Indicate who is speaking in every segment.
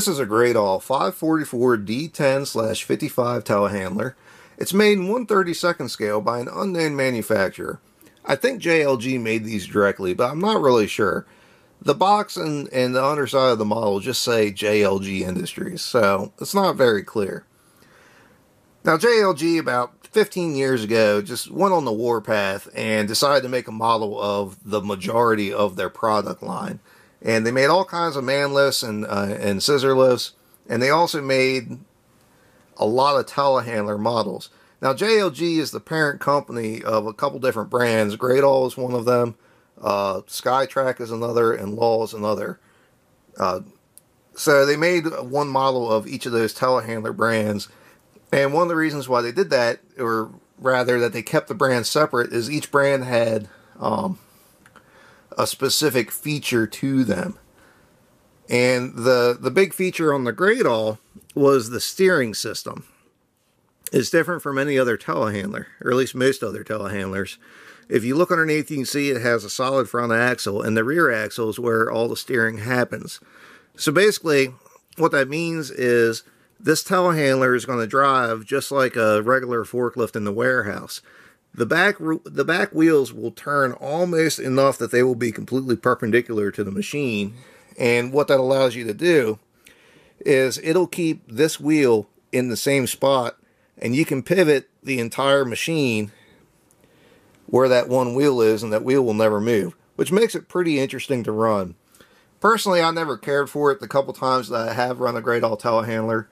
Speaker 1: This is a Gradall 544 D10 55 telehandler. It's made in 132nd scale by an unnamed manufacturer. I think JLG made these directly, but I'm not really sure. The box and, and the underside of the model just say JLG Industries, so it's not very clear. Now, JLG, about 15 years ago, just went on the warpath and decided to make a model of the majority of their product line and they made all kinds of man lifts and uh, and scissor lifts, and they also made a lot of telehandler models. Now JLG is the parent company of a couple different brands. Great Gradall is one of them, uh, SkyTrak is another, and Lull is another. Uh, so they made one model of each of those telehandler brands, and one of the reasons why they did that, or rather that they kept the brands separate, is each brand had um, a specific feature to them. And the, the big feature on the Gradall was the steering system. It's different from any other telehandler, or at least most other telehandlers. If you look underneath, you can see it has a solid front axle, and the rear axle is where all the steering happens. So basically, what that means is this telehandler is going to drive just like a regular forklift in the warehouse. The back the back wheels will turn almost enough that they will be completely perpendicular to the machine. And what that allows you to do is it'll keep this wheel in the same spot and you can pivot the entire machine where that one wheel is and that wheel will never move, which makes it pretty interesting to run. Personally, I never cared for it the couple times that I have run a Gradall telehandler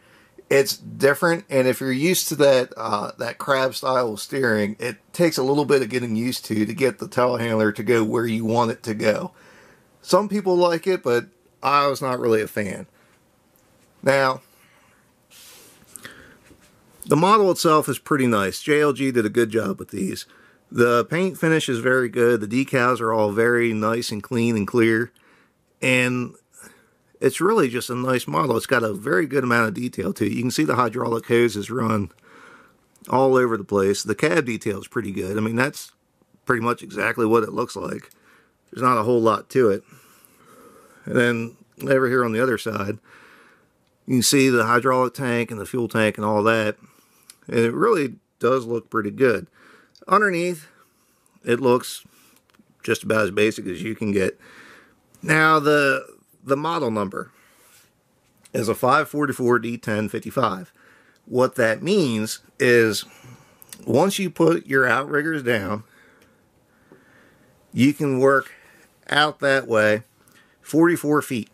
Speaker 1: it's different and if you're used to that uh, that crab style of steering it takes a little bit of getting used to to get the telehandler to go where you want it to go. Some people like it but I was not really a fan. Now the model itself is pretty nice. JLG did a good job with these. The paint finish is very good. The decals are all very nice and clean and clear. And it's really just a nice model. It's got a very good amount of detail to it. You can see the hydraulic hoses run all over the place. The cab detail is pretty good. I mean, that's pretty much exactly what it looks like. There's not a whole lot to it. And then over here on the other side, you can see the hydraulic tank and the fuel tank and all that. And it really does look pretty good. Underneath, it looks just about as basic as you can get. Now, the the model number is a 544 D1055. What that means is once you put your outriggers down, you can work out that way 44 feet.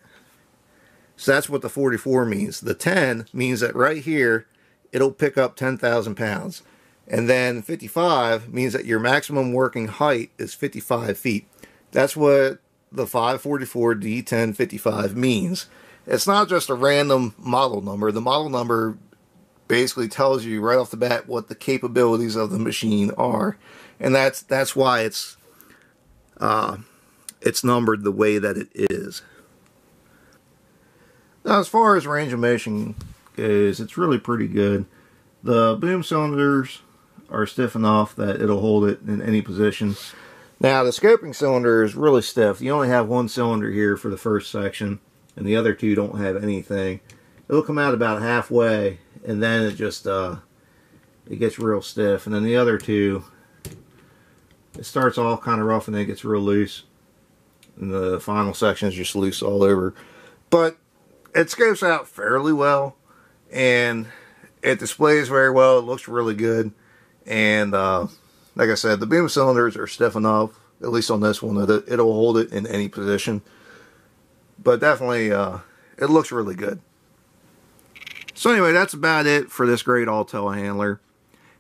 Speaker 1: So that's what the 44 means. The 10 means that right here, it'll pick up 10,000 pounds. And then 55 means that your maximum working height is 55 feet. That's what the 544 D1055 means. It's not just a random model number. The model number basically tells you right off the bat what the capabilities of the machine are, and that's that's why it's uh, it's numbered the way that it is. Now, as far as range of motion goes, it's really pretty good. The boom cylinders are stiff enough that it'll hold it in any position. Now the scoping cylinder is really stiff. You only have one cylinder here for the first section and the other two don't have anything. It'll come out about halfway and then it just uh, it gets real stiff. And then the other two it starts off kind of rough and then it gets real loose. And the final section is just loose all over. But it scopes out fairly well and it displays very well. It looks really good. And uh, like I said, the beam cylinders are stiff enough, at least on this one, that it'll hold it in any position. But definitely, uh, it looks really good. So anyway, that's about it for this Gradall telehandler.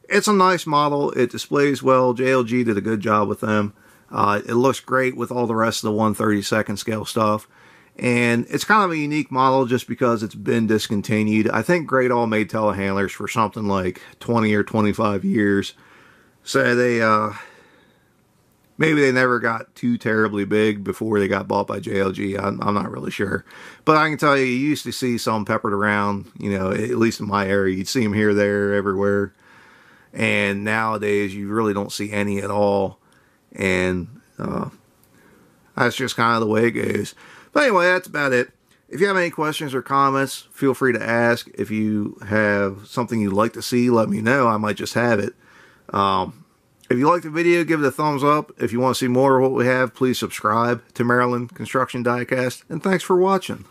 Speaker 1: It's a nice model. It displays well. JLG did a good job with them. Uh, it looks great with all the rest of the 132nd scale stuff. And it's kind of a unique model just because it's been discontinued. I think Gradall made telehandlers for something like 20 or 25 years. So they, uh, maybe they never got too terribly big before they got bought by JLG. I'm, I'm, not really sure. But I can tell you, you used to see some peppered around, you know, at least in my area. You'd see them here, there, everywhere. And nowadays, you really don't see any at all. And uh, that's just kind of the way it goes. But anyway, that's about it. If you have any questions or comments, feel free to ask. If you have something you'd like to see, let me know. I might just have it. Um, if you like the video, give it a thumbs up. If you want to see more of what we have, please subscribe to Maryland Construction Diecast. And thanks for watching.